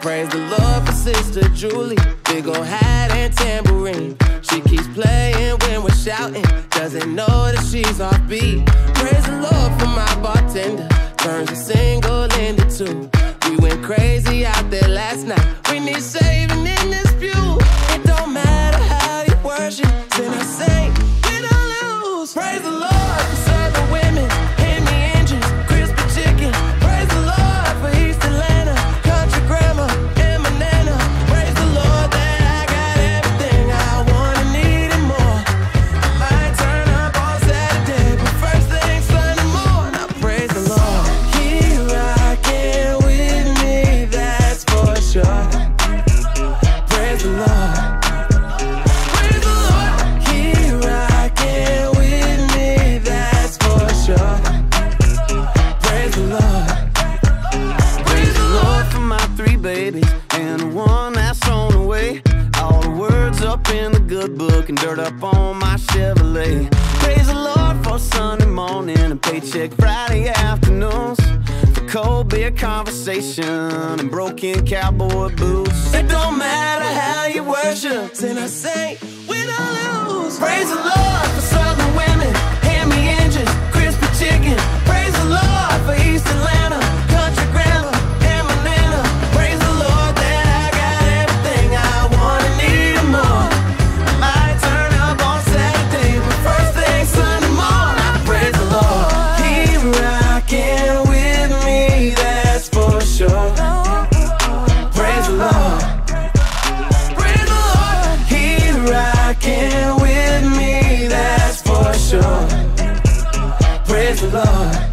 Praise the Lord for Sister Julie. Big on hat and tambourine. She keeps playing when we're shouting. Doesn't know that she's off beat. Praise the Lord for my bartender. Turns a single into two. We went crazy out And one that's on the way. All the words up in the good book and dirt up on my Chevrolet. Praise the Lord for Sunday morning and paycheck Friday afternoons. For cold beer conversation and broken cowboy boots. It don't matter how you worship, and I say. praise the Lord.